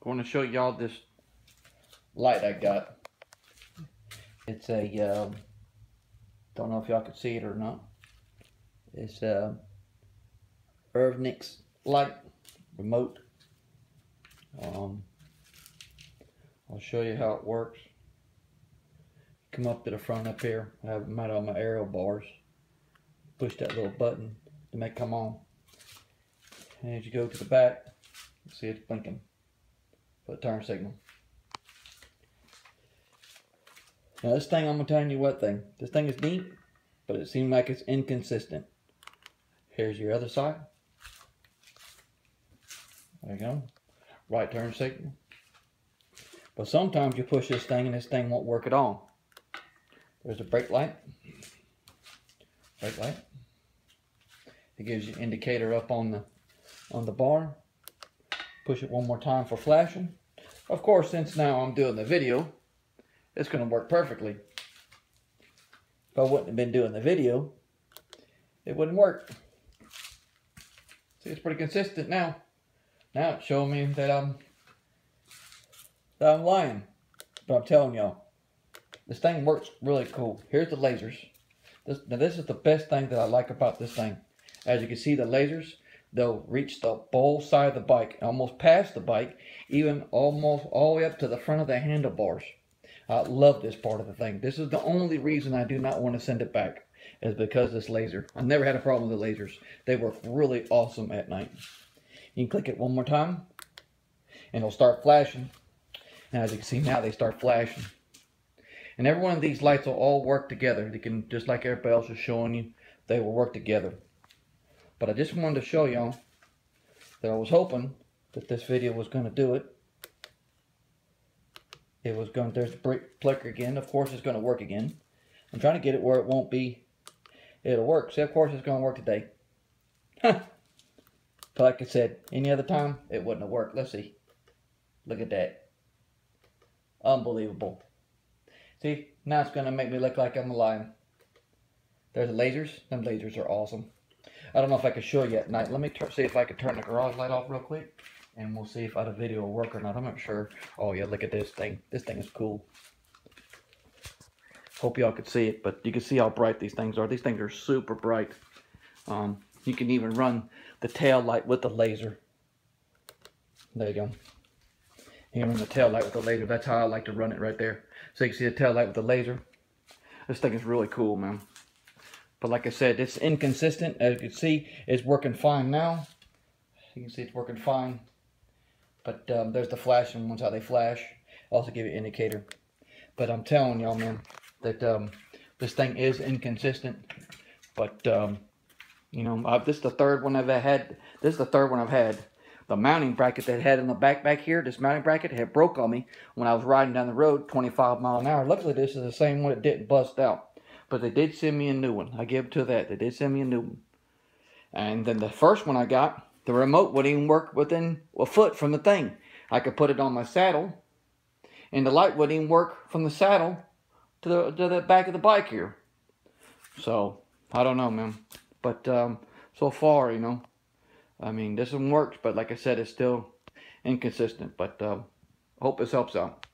going to show y'all this light I got. It's a, um, don't know if y'all can see it or not. It's a Avantek light remote. Um, I'll show you how it works. Come up to the front up here. I have them on my aero bars. Push that little button to make come on. And as you go to the back, see it's blinking turn signal. Now this thing, I'm gonna tell you what thing. This thing is neat, but it seems like it's inconsistent. Here's your other side. There you go. Right turn signal. But sometimes you push this thing and this thing won't work at all. There's a brake light. Brake light. It gives you indicator up on the on the bar. Push it one more time for flashing. Of course, since now I'm doing the video, it's going to work perfectly. If I wouldn't have been doing the video, it wouldn't work. See, it's pretty consistent now. Now it's showing me that I'm that I'm lying. But I'm telling y'all, this thing works really cool. Here's the lasers. This, now this is the best thing that I like about this thing. As you can see, the lasers, they'll reach the bowl side of the bike, almost past the bike, even almost all the way up to the front of the handlebars. I love this part of the thing. This is the only reason I do not want to send it back is because this laser. I've never had a problem with the lasers. They work really awesome at night. You can click it one more time and it'll start flashing. And as you can see now, they start flashing. And every one of these lights will all work together. They can, just like everybody else is showing you, they will work together. But I just wanted to show y'all that I was hoping that this video was going to do it. It was going, there's the brake flicker again. Of course it's going to work again. I'm trying to get it where it won't be, it'll work. See, of course it's going to work today. But like I said, any other time, it wouldn't have worked. Let's see. Look at that. Unbelievable. See, now it's going to make me look like I'm a lion. There's the lasers. Them lasers are awesome. I don't know if I can show you at night. Let me see if I can turn the garage light off real quick. And we'll see if the video will work or not. I'm not sure. Oh, yeah, look at this thing. This thing is cool. Hope y'all could see it, but you can see how bright these things are. These things are super bright. Um, you can even run the tail light with the laser. There you go. You can run the tail light with the laser. That's how I like to run it right there. So you can see the tail light with the laser. This thing is really cool, man. But like I said, it's inconsistent. As you can see, it's working fine now. You can see it's working fine. But um, there's the flashing ones, how they flash. Also give you indicator. But I'm telling y'all, man, that um, this thing is inconsistent. But, um, you know, uh, this is the third one I've had. This is the third one I've had. The mounting bracket that had in the back back here, this mounting bracket had broke on me when I was riding down the road 25 mile an hour. Luckily, this is the same one that didn't bust out. But they did send me a new one. I give to that. They did send me a new one. And then the first one I got, the remote wouldn't even work within a foot from the thing. I could put it on my saddle, and the light wouldn't even work from the saddle to the, to the back of the bike here. So, I don't know, man. But um, so far, you know, I mean, this one works, but like I said, it's still inconsistent. But um, hope this helps out.